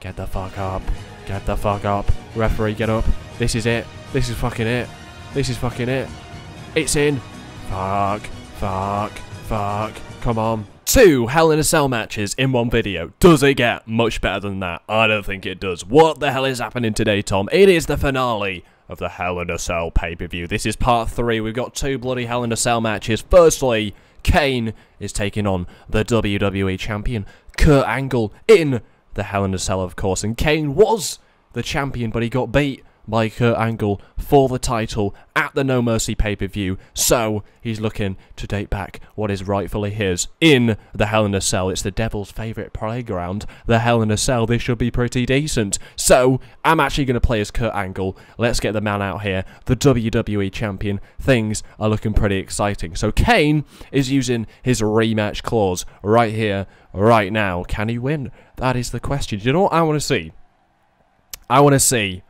Get the fuck up. Get the fuck up. Referee, get up. This is it. This is fucking it. This is fucking it. It's in. Fuck. Fuck. Fuck. Come on. Two Hell in a Cell matches in one video. Does it get much better than that? I don't think it does. What the hell is happening today, Tom? It is the finale of the Hell in a Cell pay-per-view. This is part three. We've got two bloody Hell in a Cell matches. Firstly, Kane is taking on the WWE Champion, Kurt Angle, in the Hell in a Cell, of course. And Kane was the champion, but he got beat by Kurt Angle for the title at the No Mercy pay-per-view. So he's looking to take back what is rightfully his in the Hell in a Cell. It's the devil's favourite playground, the Hell in a Cell. This should be pretty decent. So I'm actually going to play as Kurt Angle. Let's get the man out here, the WWE champion. Things are looking pretty exciting. So Kane is using his rematch clause right here, right now. Can he win? That is the question. Do you know what I want to see? I want to see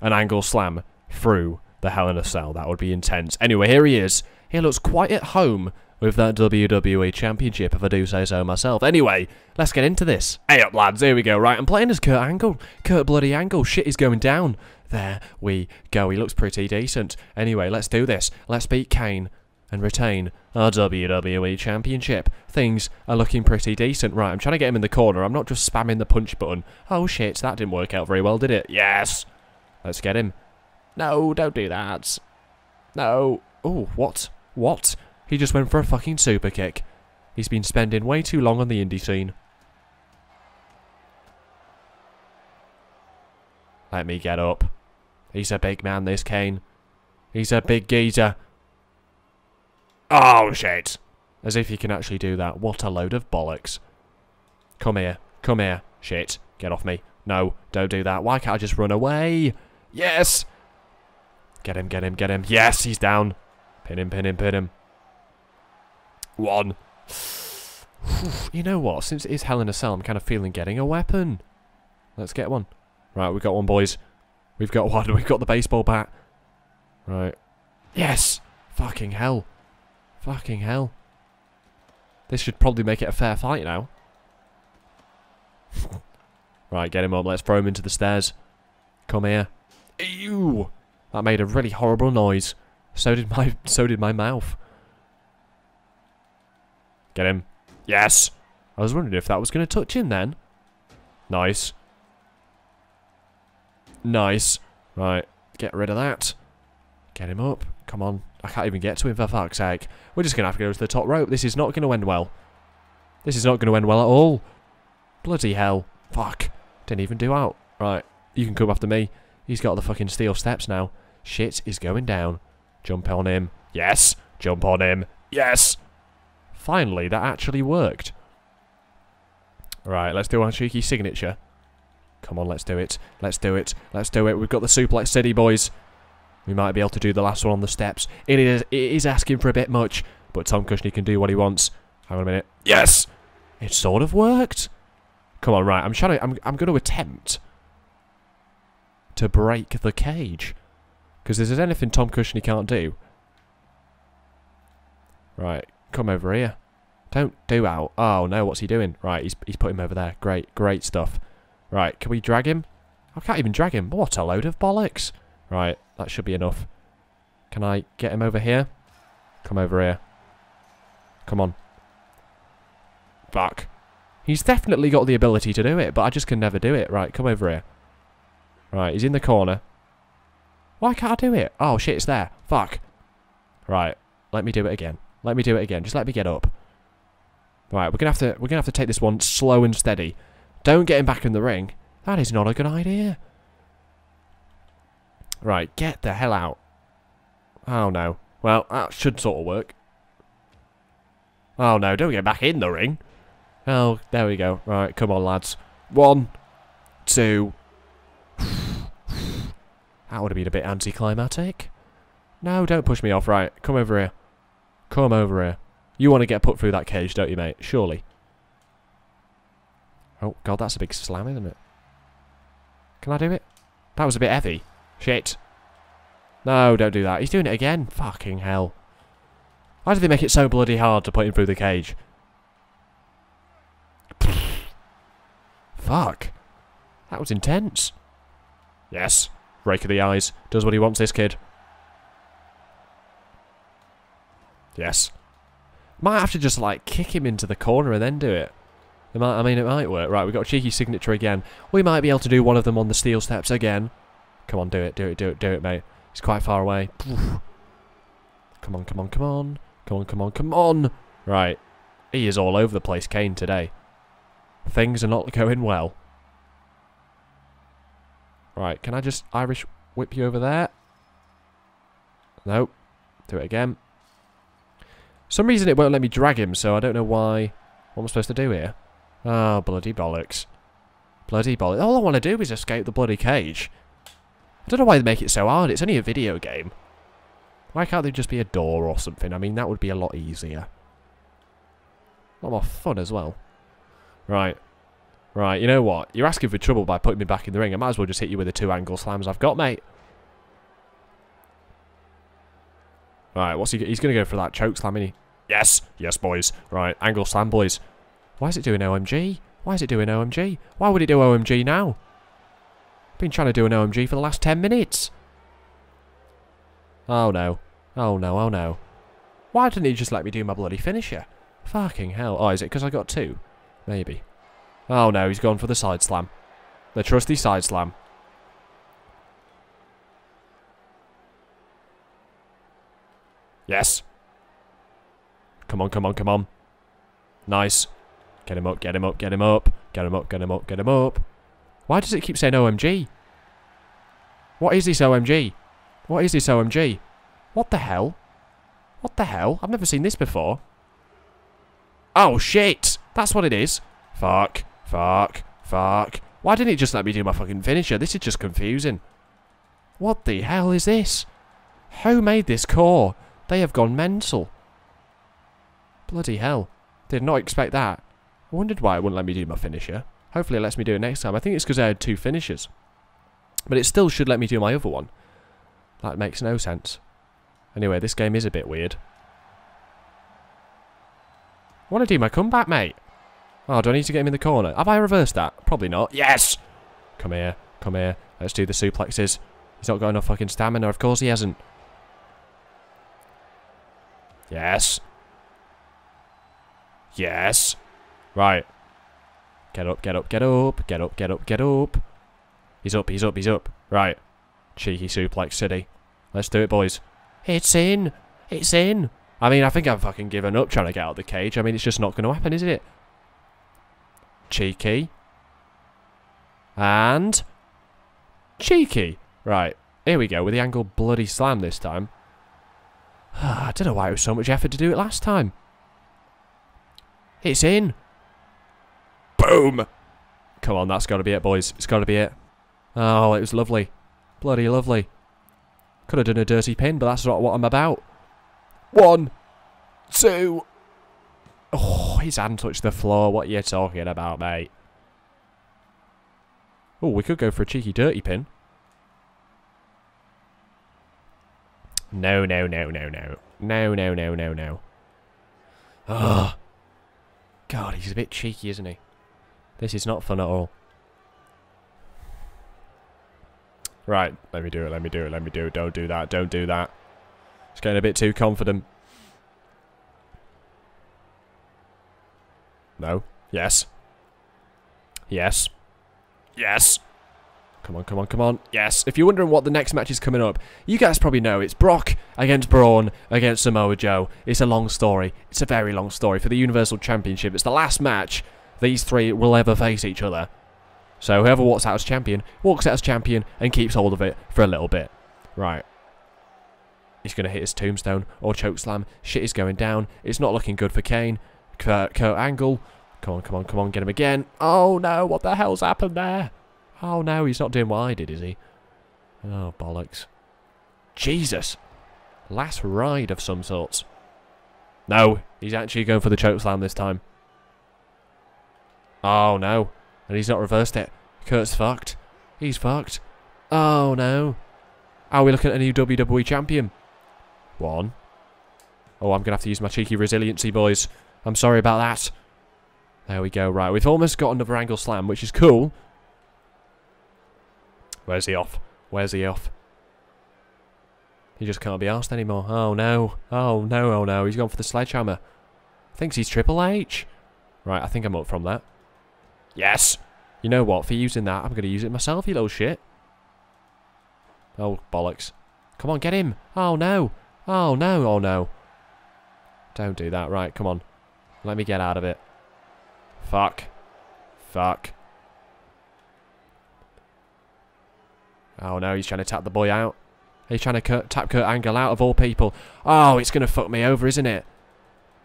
an angle slam through the Hell in a Cell. That would be intense. Anyway, here he is. He looks quite at home with that WWE Championship, if I do say so myself. Anyway, let's get into this. Hey up, lads. Here we go. Right, I'm playing as Kurt Angle. Kurt bloody Angle. Shit is going down. There we go. He looks pretty decent. Anyway, let's do this. Let's beat Kane and retain our WWE Championship. Things are looking pretty decent. Right, I'm trying to get him in the corner. I'm not just spamming the punch button. Oh shit, that didn't work out very well, did it? Yes! Let's get him. No, don't do that. No. Oh, what? What? He just went for a fucking super kick. He's been spending way too long on the indie scene. Let me get up. He's a big man, this Kane. He's a big geezer. Oh, shit. As if he can actually do that. What a load of bollocks. Come here. Come here. Shit. Get off me. No, don't do that. Why can't I just run away? Yes! Get him, get him, get him. Yes, he's down. Pin him, pin him, pin him. One. you know what? Since it is Hell in a Cell, I'm kind of feeling getting a weapon. Let's get one. Right, we've got one, boys. We've got one. We've got the baseball bat. Right. Yes! Fucking hell. Fucking hell. This should probably make it a fair fight now. right, get him up. Let's throw him into the stairs. Come here. Ew! That made a really horrible noise. So did my so did my mouth. Get him. Yes! I was wondering if that was going to touch him then. Nice. Nice. Right, get rid of that. Get him up. Come on. I can't even get to him for fuck's sake. We're just going to have to go to the top rope. This is not going to end well. This is not going to end well at all. Bloody hell. Fuck. Didn't even do out. Right. You can come after me. He's got the fucking steel steps now. Shit is going down. Jump on him. Yes. Jump on him. Yes. Finally, that actually worked. Right, let's do our cheeky signature. Come on, let's do it. Let's do it. Let's do it. We've got the suplex city, boys. We might be able to do the last one on the steps. It is, it is asking for a bit much, but Tom Cushnie can do what he wants. Hang on a minute. Yes! It sort of worked. Come on, right. I'm trying to. I'm. I'm going to attempt to break the cage, because if there's anything Tom Cushnie can't do. Right. Come over here. Don't do out. Oh no, what's he doing? Right, he's he's put him over there. Great, great stuff. Right, can we drag him? I can't even drag him. What a load of bollocks. Right, that should be enough. Can I get him over here? Come over here. Come on. Fuck. He's definitely got the ability to do it, but I just can never do it. Right, come over here. Right, he's in the corner. Why can't I do it? Oh, shit, it's there. Fuck. Right, let me do it again. Let me do it again. Just let me get up. Right, we're gonna have to we're gonna have to take this one slow and steady. Don't get him back in the ring. That is not a good idea. Right, get the hell out. Oh no. Well, that should sort of work. Oh no, don't get back in the ring. Oh, there we go. Right, come on, lads. One, two. that would have been a bit anticlimactic. No, don't push me off. Right, come over here. Come over here. You want to get put through that cage, don't you, mate? Surely. Oh, God, that's a big slam, isn't it? Can I do it? That was a bit heavy. Shit. No, don't do that. He's doing it again. Fucking hell. Why did they make it so bloody hard to put him through the cage? Fuck. That was intense. Yes. Rake of the eyes. Does what he wants, this kid. Yes. Might have to just, like, kick him into the corner and then do it. it might, I mean, it might work. Right, we've got a cheeky signature again. We might be able to do one of them on the steel steps again. Come on, do it, do it, do it, do it, mate. He's quite far away. Come on, come on, come on. Come on, come on, come on. Right. He is all over the place, Kane, today. Things are not going well. Right, can I just Irish whip you over there? Nope. Do it again. some reason it won't let me drag him, so I don't know why. What am I supposed to do here? Oh, bloody bollocks. Bloody bollocks. All I want to do is escape the bloody cage. Don't know why they make it so hard. It's only a video game. Why can't there just be a door or something? I mean, that would be a lot easier. A lot more fun as well. Right. Right, you know what? You're asking for trouble by putting me back in the ring. I might as well just hit you with the two angle slams I've got, mate. Right, what's he... He's going to go for that choke slam, isn't he? Yes. Yes, boys. Right, angle slam, boys. Why is it doing OMG? Why is it doing OMG? Why would it do OMG now? Been trying to do an OMG for the last 10 minutes. Oh no. Oh no, oh no. Why didn't he just let me do my bloody finisher? Fucking hell. Oh, is it because I got two? Maybe. Oh no, he's gone for the side slam. The trusty side slam. Yes. Come on, come on, come on. Nice. Get him up, get him up, get him up. Get him up, get him up, get him up. Why does it keep saying OMG? What is this OMG? What is this OMG? What the hell? What the hell? I've never seen this before. Oh, shit! That's what it is. Fuck. Fuck. Fuck. Why didn't it just let me do my fucking finisher? This is just confusing. What the hell is this? Who made this core? They have gone mental. Bloody hell. Did not expect that. I wondered why it wouldn't let me do my finisher. Hopefully it lets me do it next time. I think it's because I had two finishes. But it still should let me do my other one. That makes no sense. Anyway, this game is a bit weird. I want to do my comeback, mate. Oh, do I need to get him in the corner? Have I reversed that? Probably not. Yes! Come here. Come here. Let's do the suplexes. He's not got enough fucking stamina. Of course he hasn't. Yes. Yes. Right. Get up, get up, get up, get up, get up, get up. He's up, he's up, he's up. Right. Cheeky suplex city. Let's do it, boys. It's in. It's in. I mean, I think I've fucking given up trying to get out of the cage. I mean, it's just not going to happen, is it? Cheeky. And... Cheeky. Right. Here we go, with the angle bloody slam this time. I don't know why it was so much effort to do it last time. It's in. Come on, that's got to be it, boys. It's got to be it. Oh, it was lovely. Bloody lovely. Could have done a dirty pin, but that's not what I'm about. One, two. Oh, his hand touched the floor. What are you talking about, mate? Oh, we could go for a cheeky dirty pin. No, no, no, no, no. No, no, no, no, no. Oh. God, he's a bit cheeky, isn't he? This is not fun at all. Right, let me do it, let me do it, let me do it. Don't do that, don't do that. It's getting a bit too confident. No. Yes. Yes. Yes. Come on, come on, come on. Yes. If you're wondering what the next match is coming up, you guys probably know it's Brock against Braun against Samoa Joe. It's a long story. It's a very long story for the Universal Championship. It's the last match these three will ever face each other. So whoever walks out as champion, walks out as champion and keeps hold of it for a little bit. Right. He's going to hit his tombstone or choke slam. Shit is going down. It's not looking good for Kane. Kurt, Kurt Angle. Come on, come on, come on. Get him again. Oh no, what the hell's happened there? Oh no, he's not doing what I did, is he? Oh, bollocks. Jesus. Last ride of some sorts. No, he's actually going for the choke slam this time. Oh no. And he's not reversed it. Kurt's fucked. He's fucked. Oh no. Are we looking at a new WWE champion? One. Oh, I'm going to have to use my cheeky resiliency, boys. I'm sorry about that. There we go. Right, we've almost got another angle slam, which is cool. Where's he off? Where's he off? He just can't be asked anymore. Oh no. Oh no, oh no. He's gone for the sledgehammer. Thinks he's Triple H. Right, I think I'm up from that. Yes! You know what? For using that, I'm going to use it myself, you little shit. Oh, bollocks. Come on, get him. Oh no. Oh no, oh no. Don't do that. Right, come on. Let me get out of it. Fuck. Fuck. Oh no, he's trying to tap the boy out. He's trying to cut, tap Kurt Angle out of all people. Oh, it's going to fuck me over, isn't it?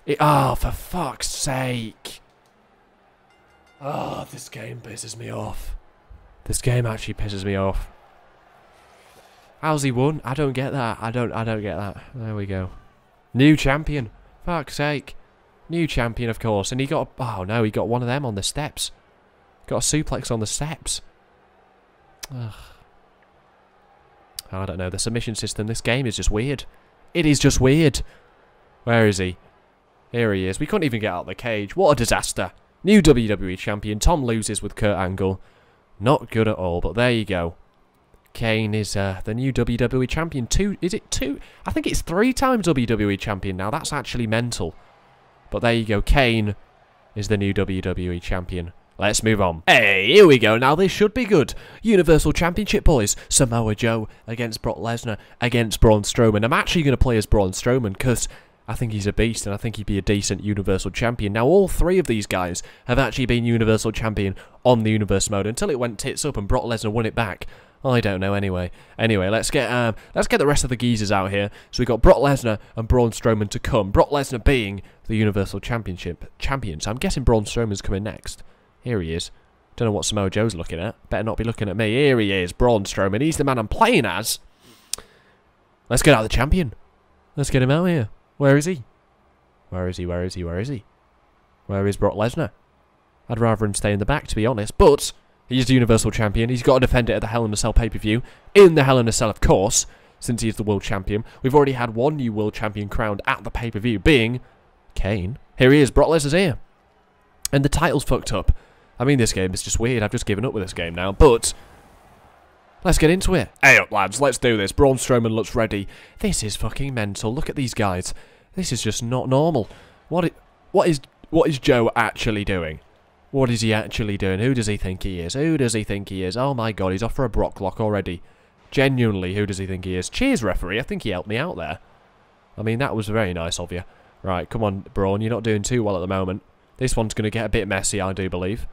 it? Oh, for fuck's sake. Oh, this game pisses me off. This game actually pisses me off. How's he won? I don't get that. I don't I don't get that. There we go. New champion. Fuck's sake. New champion, of course. And he got... Oh, no. He got one of them on the steps. Got a suplex on the steps. Ugh. I don't know. The submission system, this game is just weird. It is just weird. Where is he? Here he is. We couldn't even get out of the cage. What a disaster. New WWE champion. Tom loses with Kurt Angle. Not good at all, but there you go. Kane is uh, the new WWE champion. Two, is it two? I think it's three times WWE champion now. That's actually mental. But there you go. Kane is the new WWE champion. Let's move on. Hey, here we go. Now this should be good. Universal Championship, boys. Samoa Joe against Brock Lesnar against Braun Strowman. I'm actually going to play as Braun Strowman because I think he's a beast and I think he'd be a decent Universal Champion. Now, all three of these guys have actually been Universal Champion on the Universe mode until it went tits up and Brock Lesnar won it back. I don't know anyway. Anyway, let's get um, let's get the rest of the geezers out here. So we've got Brock Lesnar and Braun Strowman to come. Brock Lesnar being the Universal Championship champion. So I'm guessing Braun Strowman's coming next. Here he is. Don't know what Samoa Joe's looking at. Better not be looking at me. Here he is, Braun Strowman. He's the man I'm playing as. Let's get out the champion. Let's get him out here. Where is he? Where is he? Where is he? Where is he? Where is Brock Lesnar? I'd rather him stay in the back, to be honest. But he's the Universal Champion. He's got to defend it at the Hell in a Cell pay-per-view. In the Hell in a Cell, of course, since he's the World Champion. We've already had one new World Champion crowned at the pay-per-view, being Kane. Here he is. Brock Lesnar's here. And the title's fucked up. I mean, this game is just weird. I've just given up with this game now, but... Let's get into it. Hey up, lads. Let's do this. Braun Strowman looks ready. This is fucking mental. Look at these guys. This is just not normal. What, it, what, is, what is Joe actually doing? What is he actually doing? Who does he think he is? Who does he think he is? Oh my god, he's off for a Brock lock already. Genuinely, who does he think he is? Cheers, referee. I think he helped me out there. I mean, that was very nice of you. Right, come on, Braun. You're not doing too well at the moment. This one's going to get a bit messy, I do believe.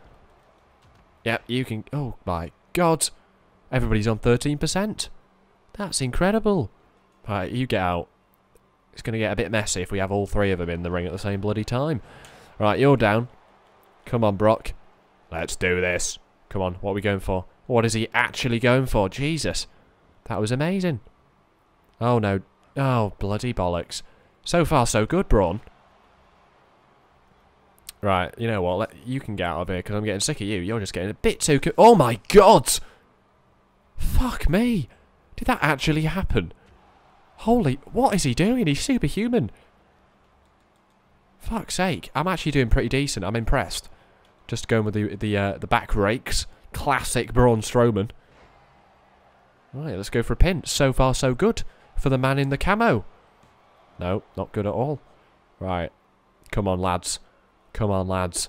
Yep, you can... Oh, my God. Everybody's on 13%. That's incredible. Right, you get out. It's going to get a bit messy if we have all three of them in the ring at the same bloody time. Right, you're down. Come on, Brock. Let's do this. Come on, what are we going for? What is he actually going for? Jesus. That was amazing. Oh, no. Oh, bloody bollocks. So far, so good, Braun. Right, you know what? Let, you can get out of here because I'm getting sick of you. You're just getting a bit too... oh my god! Fuck me! Did that actually happen? Holy... What is he doing? He's superhuman. Fuck's sake. I'm actually doing pretty decent. I'm impressed. Just going with the the uh, the back rakes. Classic Braun Strowman. Right, let's go for a pin. So far, so good. For the man in the camo. No, not good at all. Right. Come on, lads. Come on, lads.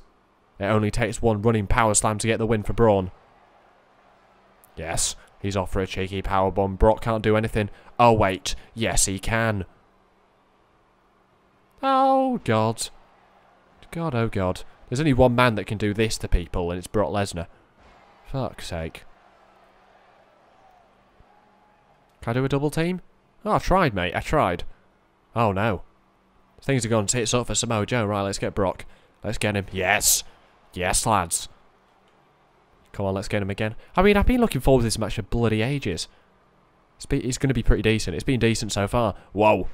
It only takes one running power slam to get the win for Braun. Yes, he's off for a cheeky power bomb. Brock can't do anything. Oh, wait. Yes, he can. Oh, God. God, oh, God. There's only one man that can do this to people, and it's Brock Lesnar. Fuck's sake. Can I do a double team? Oh, I tried, mate. I tried. Oh, no. Things are going tits up for Samoa Joe. Right, let's get Brock. Let's get him. Yes. Yes, lads. Come on, let's get him again. I mean, I've been looking forward to this match for bloody ages. It's, it's going to be pretty decent. It's been decent so far. Whoa.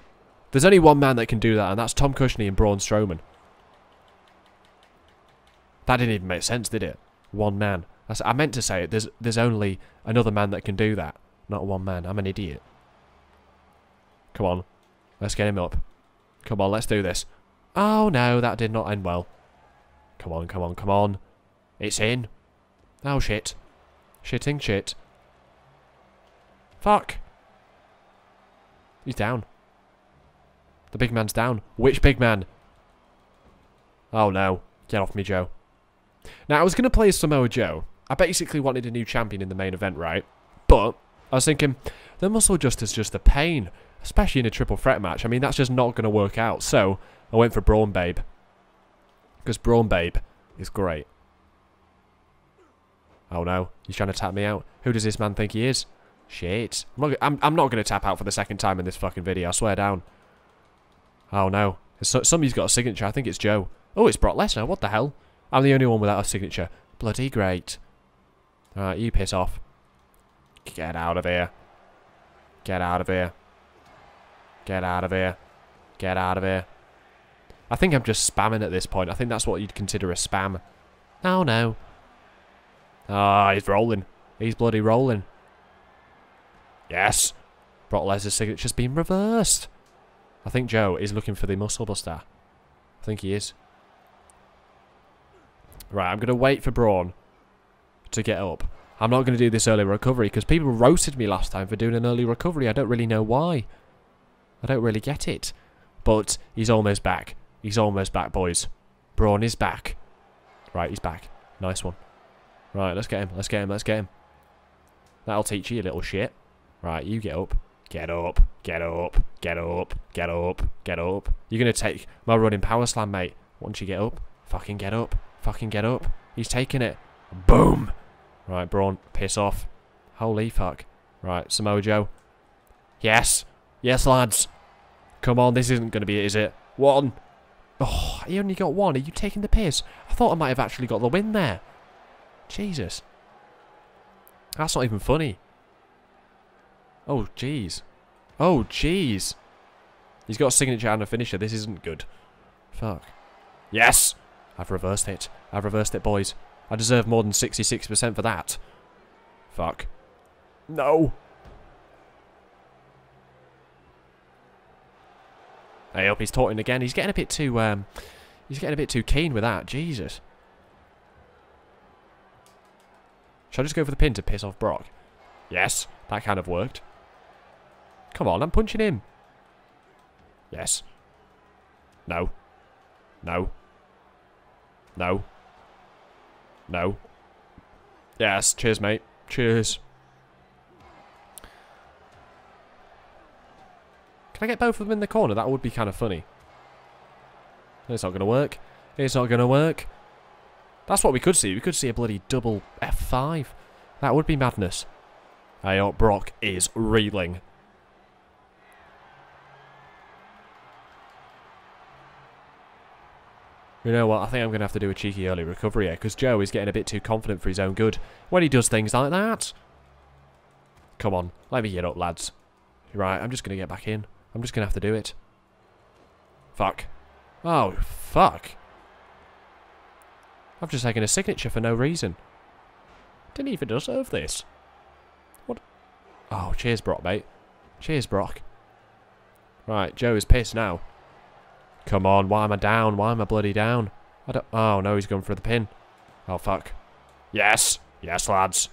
There's only one man that can do that, and that's Tom Cushnie and Braun Strowman. That didn't even make sense, did it? One man. That's, I meant to say it. There's, there's only another man that can do that. Not one man. I'm an idiot. Come on. Let's get him up. Come on, let's do this. Oh, no, that did not end well. Come on, come on, come on. It's in. Oh, shit. Shitting shit. Fuck. He's down. The big man's down. Which big man? Oh no. Get off me, Joe. Now, I was going to play Samoa Joe. I basically wanted a new champion in the main event, right? But I was thinking, the muscle just is just a pain, especially in a triple threat match. I mean, that's just not going to work out. So I went for Braun Babe. Because Braun Babe is great. Oh no, he's trying to tap me out. Who does this man think he is? Shit. I'm not, I'm, I'm not going to tap out for the second time in this fucking video, I swear down. Oh no. So, somebody's got a signature, I think it's Joe. Oh, it's Brock Lesnar, what the hell? I'm the only one without a signature. Bloody great. Alright, you piss off. Get out of here. Get out of here. Get out of here. Get out of here. I think I'm just spamming at this point. I think that's what you'd consider a spam. Oh, no. Ah, he's rolling. He's bloody rolling. Yes. Brock Lesnar's signature's been reversed. I think Joe is looking for the Muscle Buster. I think he is. Right, I'm going to wait for Braun to get up. I'm not going to do this early recovery because people roasted me last time for doing an early recovery. I don't really know why. I don't really get it. But he's almost back. He's almost back, boys. Braun is back. Right, he's back. Nice one. Right, let's get him. Let's get him. Let's get him. That'll teach you, you little shit. Right, you get up. Get up. Get up. Get up. Get up. Get up. You're going to take my running power slam, mate. Once you get up, fucking get up. Fucking get up. He's taking it. Boom. Right, Braun, piss off. Holy fuck. Right, Samoa Joe. Yes. Yes, lads. Come on, this isn't going to be it, is it? One. Oh, he only got one. Are you taking the piss? I thought I might have actually got the win there. Jesus. That's not even funny. Oh, jeez. Oh, jeez. He's got a signature and a finisher. This isn't good. Fuck. Yes! I've reversed it. I've reversed it, boys. I deserve more than 66% for that. Fuck. No! Hey up, he's taunting again. He's getting a bit too, um... He's getting a bit too keen with that. Jesus. Shall I just go for the pin to piss off Brock? Yes, that kind of worked. Come on, I'm punching him. Yes. No. No. No. No. Yes, cheers, mate. Cheers. Can I get both of them in the corner? That would be kind of funny. It's not going to work. It's not going to work. That's what we could see. We could see a bloody double F5. That would be madness. Hey, oh, Brock is reeling. You know what, I think I'm going to have to do a cheeky early recovery here, because Joe is getting a bit too confident for his own good when he does things like that. Come on, let me get up, lads. Right, I'm just going to get back in. I'm just going to have to do it. Fuck. Oh, fuck. I've just taken a signature for no reason. Didn't even deserve this. What? Oh, cheers, Brock, mate. Cheers, Brock. Right, Joe is pissed now. Come on, why am I down? Why am I bloody down? I don't... Oh, no, he's going for the pin. Oh, fuck. Yes. Yes, lads.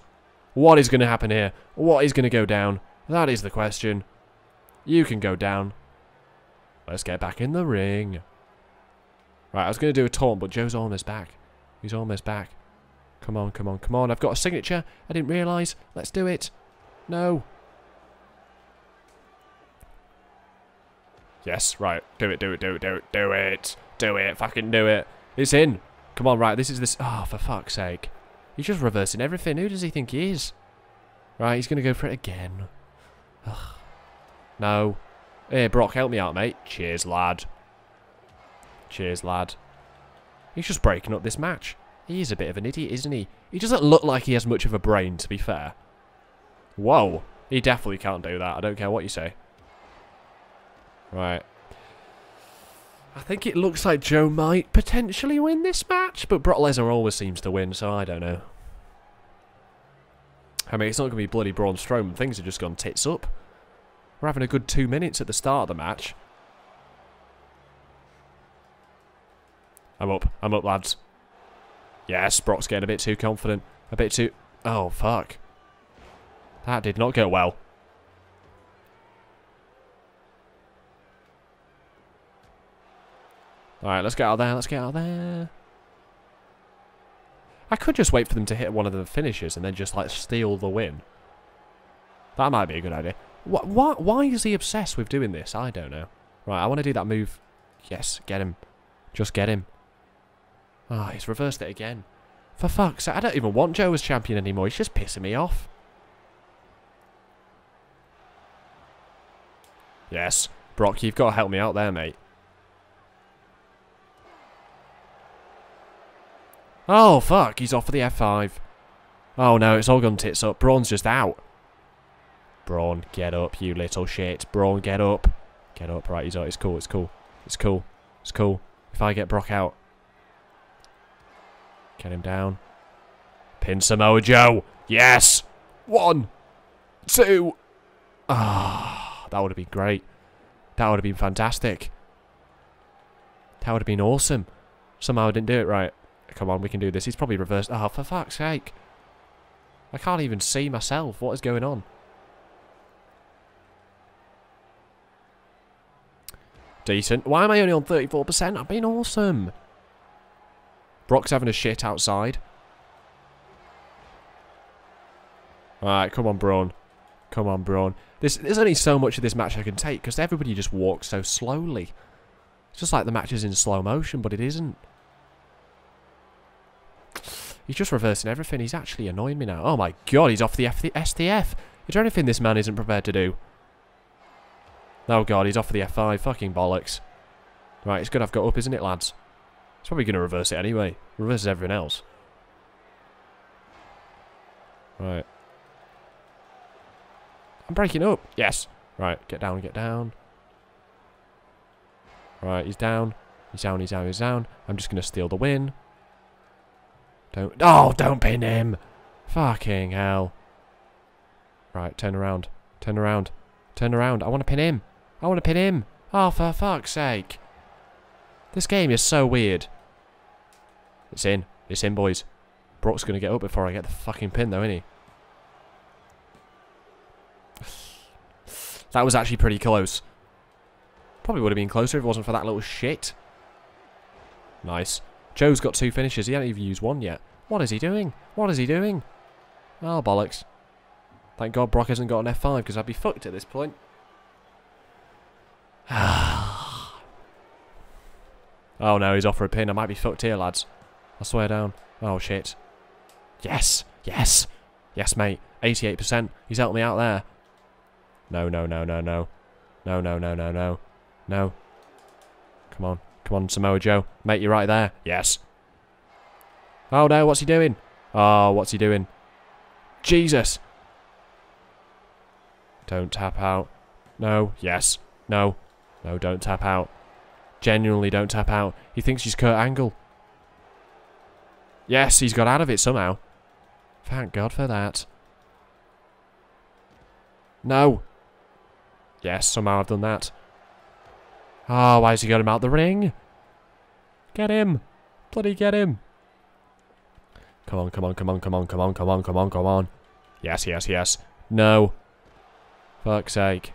What is going to happen here? What is going to go down? That is the question. You can go down. Let's get back in the ring. Right, I was going to do a taunt, but Joe's almost back. He's almost back. Come on, come on, come on. I've got a signature. I didn't realise. Let's do it. No. Yes, right. Do it, do it, do it, do it, do it. Do it, fucking do it. It's in. Come on, right. This is this. Oh, for fuck's sake. He's just reversing everything. Who does he think he is? Right, he's going to go for it again. Ugh. No. Hey, Brock, help me out, mate. Cheers, lad. Cheers, lad. He's just breaking up this match. He's a bit of an idiot, isn't he? He doesn't look like he has much of a brain, to be fair. Whoa. He definitely can't do that. I don't care what you say. Right. I think it looks like Joe might potentially win this match, but Brock Lesnar always seems to win, so I don't know. I mean, it's not going to be bloody Braun Strowman. Things have just gone tits up. We're having a good two minutes at the start of the match. I'm up. I'm up, lads. Yes, Brock's getting a bit too confident. A bit too... Oh, fuck. That did not go well. Alright, let's get out there. Let's get out there. I could just wait for them to hit one of the finishes and then just, like, steal the win. That might be a good idea. What? What? why is he obsessed with doing this? I don't know. Right, I want to do that move. Yes, get him. Just get him. Ah, oh, he's reversed it again. For fuck's sake, I don't even want Joe as champion anymore. He's just pissing me off. Yes. Brock, you've got to help me out there, mate. Oh, fuck. He's off for the F5. Oh, no. It's all gone tits up. Braun's just out. Braun, get up, you little shit. Braun, get up. Get up. Right, he's out. It's cool. It's cool. It's cool. It's cool. If I get Brock out. Get him down. Pin Samoa Joe. Yes. One. Two. Ah, oh, that would have been great. That would have been fantastic. That would have been awesome. Somehow I didn't do it right. Come on, we can do this. He's probably reversed. Oh, for fuck's sake. I can't even see myself. What is going on? Decent. Why am I only on 34%? I've been awesome. Brock's having a shit outside. Alright, come on, Braun. Come on, Braun. There's, there's only so much of this match I can take because everybody just walks so slowly. It's just like the match is in slow motion, but it isn't. He's just reversing everything. He's actually annoying me now. Oh my god, he's off the, F the STF. Is there anything this man isn't prepared to do? Oh god, he's off the F5. Fucking bollocks. Right, it's good I've got up, isn't it, lads? It's probably going to reverse it anyway. Reverses everything else. Right. I'm breaking up. Yes. Right, get down, get down. Right, he's down. He's down, he's down, he's down. I'm just going to steal the win. Don't... Oh, don't pin him! Fucking hell. Right, turn around. Turn around. Turn around. I want to pin him. I want to pin him. Oh, for fuck's sake. This game is so weird. It's in. It's in, boys. Brock's going to get up before I get the fucking pin, though, isn't he? That was actually pretty close. Probably would have been closer if it wasn't for that little shit. Nice. Joe's got two finishes. He hasn't even used one yet. What is he doing? What is he doing? Oh, bollocks. Thank God Brock hasn't got an F5 because I'd be fucked at this point. oh no, he's off for a pin. I might be fucked here, lads. I swear down. Oh shit. Yes! Yes! Yes, mate. 88%. He's helped me out there. No, no, no, no, no. No, no, no, no, no. No. Come on. Come on, Samoa Joe. Mate, you're right there. Yes. Oh, no. What's he doing? Oh, what's he doing? Jesus. Don't tap out. No. Yes. No. No, don't tap out. Genuinely don't tap out. He thinks he's Kurt Angle. Yes, he's got out of it somehow. Thank God for that. No. Yes, somehow I've done that. Oh, why has he got him out the ring? Get him. Bloody get him. Come on, come on, come on, come on, come on, come on, come on, come on. Yes, yes, yes. No. Fuck's sake.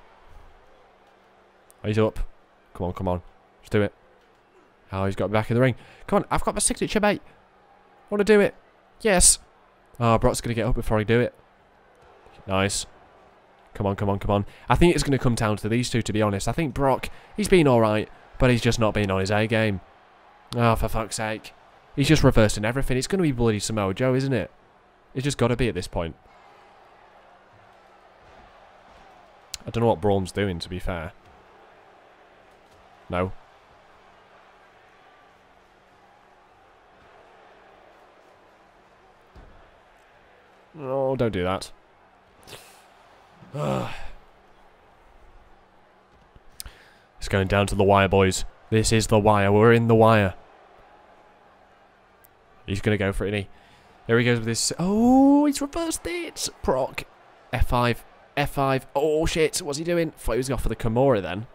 Oh, he's up. Come on, come on. Let's do it. Oh, he's got back in the ring. Come on, I've got my signature, mate. Want to do it. Yes. Oh, Brock's going to get up before I do it. Nice. Come on, come on, come on. I think it's going to come down to these two, to be honest. I think Brock, he's been alright, but he's just not been on his A game. Oh, for fuck's sake. He's just reversing everything. It's going to be bloody Samoa Joe, isn't it? It's just got to be at this point. I don't know what Braun's doing, to be fair. No. Oh, don't do that. it's going down to the wire, boys. This is the wire. We're in the wire. He's going to go for it, he? There he goes with this. Oh, he's reversed it. Brock. F5. F5. Oh, shit. What's he doing? Thought he was off for the Kimura then.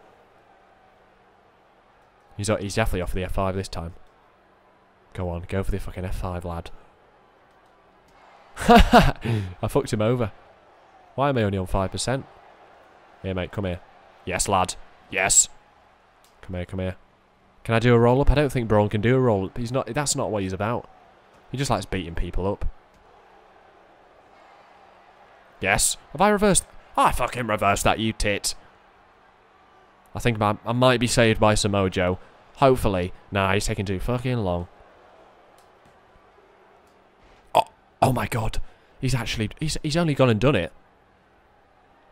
He's, he's definitely off for the F5 this time. Go on. Go for the fucking F5, lad. I fucked him over. Why am I only on 5%? Here, mate, come here. Yes, lad. Yes. Come here, come here. Can I do a roll up? I don't think Braun can do a roll up. He's not. That's not what he's about. He just likes beating people up. Yes. Have I reversed? Ah, I fucking reversed that, you tit. I think I, might be saved by Samoa Joe. Hopefully. Nah, he's taking too fucking long. Oh, my god. He's actually... He's, he's only gone and done it.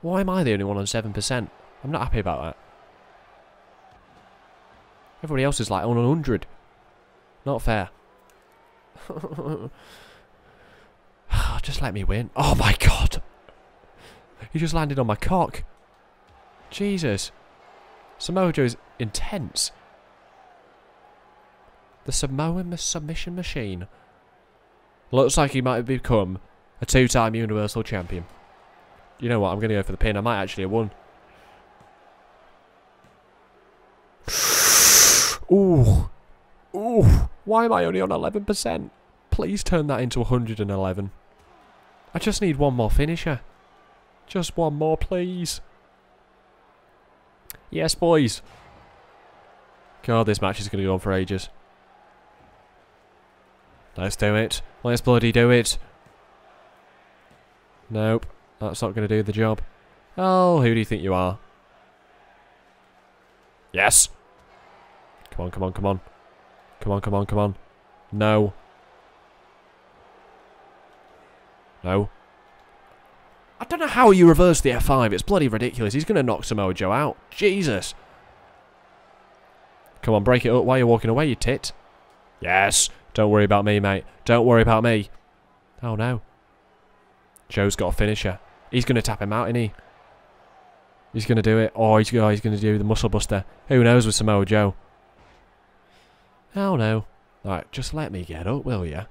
Why am I the only one on 7%? I'm not happy about that. Everybody else is like on 100. Not fair. just let me win. Oh my god. He just landed on my cock. Jesus. Samoa Joe is intense. The Samoan submission machine. Looks like he might have become a two-time Universal Champion. You know what? I'm going to go for the pin. I might actually have won. Ooh. Ooh. Why am I only on 11%? Please turn that into 111. I just need one more finisher. Just one more, please. Yes, boys. God, this match is going to go on for ages. Let's do it. Let's bloody do it. Nope. That's not going to do the job. Oh, who do you think you are? Yes. Come on, come on, come on. Come on, come on, come on. No. No. I don't know how you reverse the F5. It's bloody ridiculous. He's going to knock Samoa Joe out. Jesus. Come on, break it up while you're walking away, you tit. Yes. Don't worry about me, mate. Don't worry about me. Oh, no. Joe's got a finisher. He's going to tap him out, isn't he? He's going to do it. Oh, he's, oh, he's going to do the muscle buster. Who knows with Samoa Joe? Oh, no. Alright, just let me get up, will you?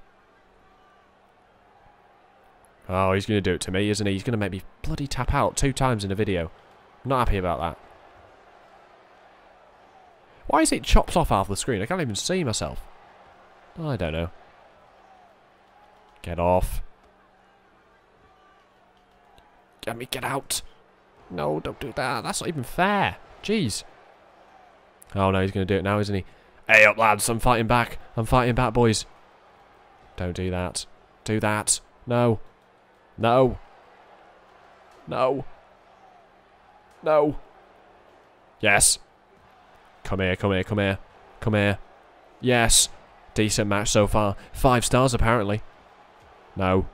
Oh, he's going to do it to me, isn't he? He's going to make me bloody tap out two times in a video. I'm not happy about that. Why is it chopped off half the screen? I can't even see myself. Oh, I don't know. Get off. Get me, get out. No, don't do that. That's not even fair. Jeez. Oh no, he's going to do it now, isn't he? Hey up, lads. I'm fighting back. I'm fighting back, boys. Don't do that. Do that. No. No. No. No. Yes. Come here, come here, come here. Come here. Yes. Decent match so far. Five stars, apparently. No.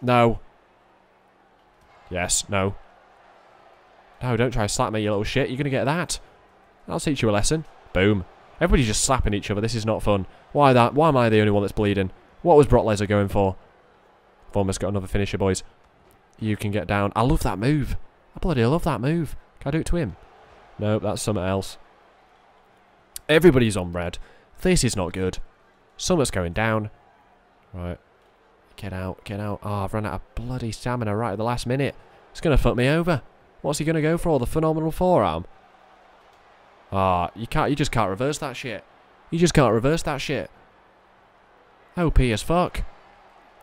No. Yes, no. No, don't try to slap me, you little shit. You're going to get that. I'll teach you a lesson. Boom. Everybody's just slapping each other. This is not fun. Why that? Why am I the only one that's bleeding? What was Brock Lesnar going for? I've almost got another finisher, boys. You can get down. I love that move. I bloody love that move. Can I do it to him? No, that's something else. Everybody's on red. This is not good. Something's going down. Right. Get out, get out. Oh, I've run out of bloody stamina right at the last minute. It's going to fuck me over. What's he going to go for? The phenomenal forearm? Ah, oh, you can't. You just can't reverse that shit. You just can't reverse that shit. OP as fuck.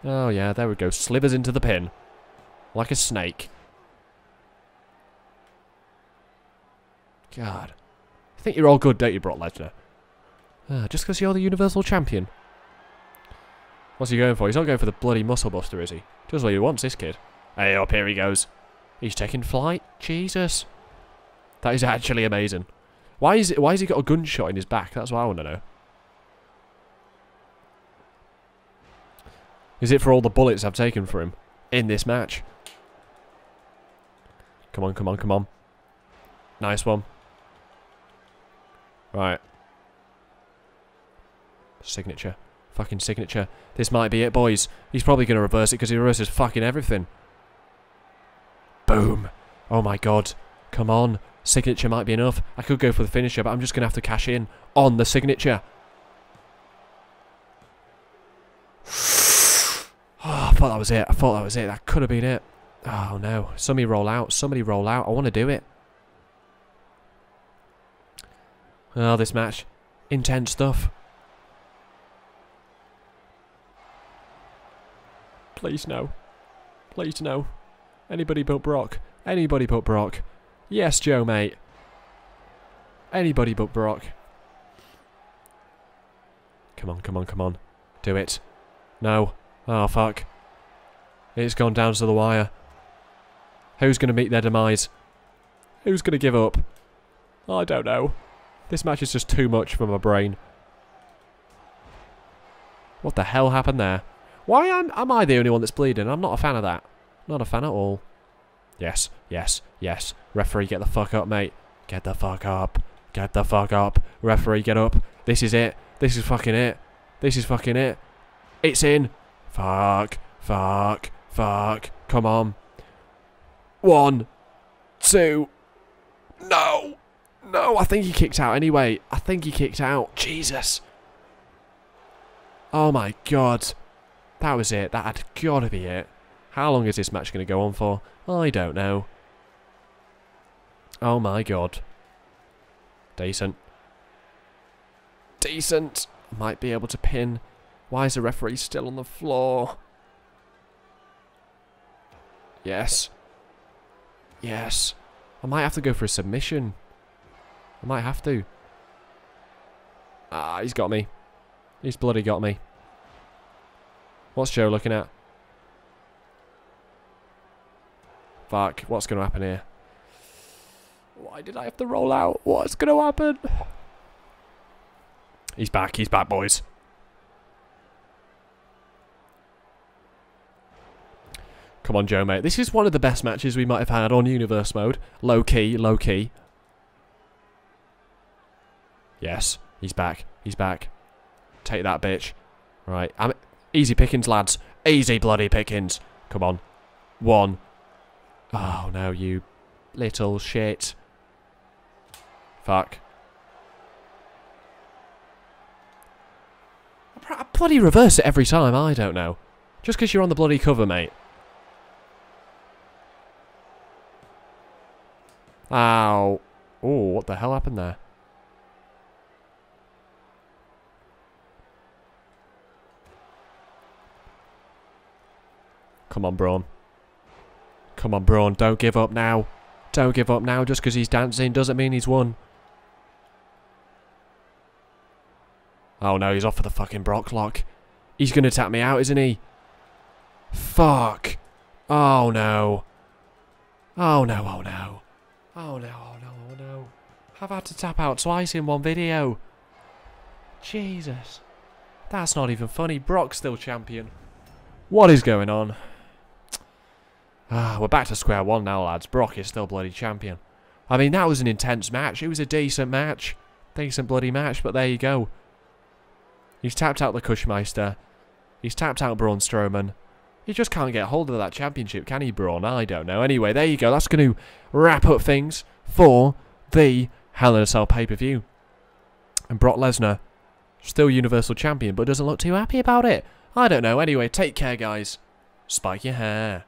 Oh, yeah, there we go. Slivers into the pin. Like a snake. God. I think you're all good, don't you, Brock Lesnar? Uh, just because you're the Universal Champion. What's he going for? He's not going for the bloody muscle buster, is he? Does what he wants, this kid. Hey, up here he goes. He's taking flight. Jesus. That is actually amazing. Why is it? Why has he got a gunshot in his back? That's what I want to know. Is it for all the bullets I've taken for him in this match? Come on, come on, come on. Nice one. Right. Signature. Fucking signature. This might be it, boys. He's probably going to reverse it because he reverses fucking everything. Boom. Oh my god. Come on. Signature might be enough. I could go for the finisher, but I'm just going to have to cash in on the signature. Oh, I thought that was it. I thought that was it. That could have been it. Oh, no. Somebody roll out. Somebody roll out. I want to do it. Oh, this match. Intense stuff. Please no. Please no. Anybody but Brock. Anybody but Brock. Yes, Joe, mate. Anybody but Brock. Come on, come on, come on. Do it. No. Oh, fuck. It's gone down to the wire. Who's going to meet their demise? Who's going to give up? I don't know. This match is just too much for my brain. What the hell happened there? Why am, am I the only one that's bleeding? I'm not a fan of that. Not a fan at all. Yes, yes, yes. Referee, get the fuck up, mate. Get the fuck up. Get the fuck up. Referee, get up. This is it. This is fucking it. This is fucking it. It's in. Fuck. Fuck. Fuck. Come on. One. Two. No. No, I think he kicked out anyway. I think he kicked out. Jesus. Oh my god. That was it. That had got to be it. How long is this match going to go on for? I don't know. Oh my god. Decent. Decent. Might be able to pin. Why is the referee still on the floor? Yes. Yes. I might have to go for a submission. I might have to. Ah, he's got me. He's bloody got me. What's Joe looking at? Fuck, what's going to happen here? Why did I have to roll out? What's going to happen? He's back, he's back, boys. Come on, Joe, mate. This is one of the best matches we might have had on Universe mode. Low key, low key. Yes, he's back. He's back. Take that, bitch. Right, I'm easy pickings, lads. Easy bloody pickings. Come on. One. Oh, no, you little shit. Fuck. I bloody reverse it every time, I don't know. Just because you're on the bloody cover, mate. Ow. Oh, what the hell happened there? Come on, Braun. Come on, Braun. Don't give up now. Don't give up now. Just because he's dancing doesn't mean he's won. Oh no, he's off for the fucking Brock lock. He's going to tap me out, isn't he? Fuck. Oh no. Oh no, oh no. Oh no, oh no, oh no. I've had to tap out twice in one video. Jesus. That's not even funny. Brock's still champion. What is going on? Ah, we're back to square one now, lads. Brock is still bloody champion. I mean, that was an intense match. It was a decent match. Decent bloody match, but there you go. He's tapped out the Kushmeister. He's tapped out Braun Strowman. He just can't get hold of that championship, can he, Braun? I don't know. Anyway, there you go. That's going to wrap up things for the Hell in a Cell pay-per-view. And Brock Lesnar, still Universal Champion, but doesn't look too happy about it. I don't know. Anyway, take care, guys. Spike your hair.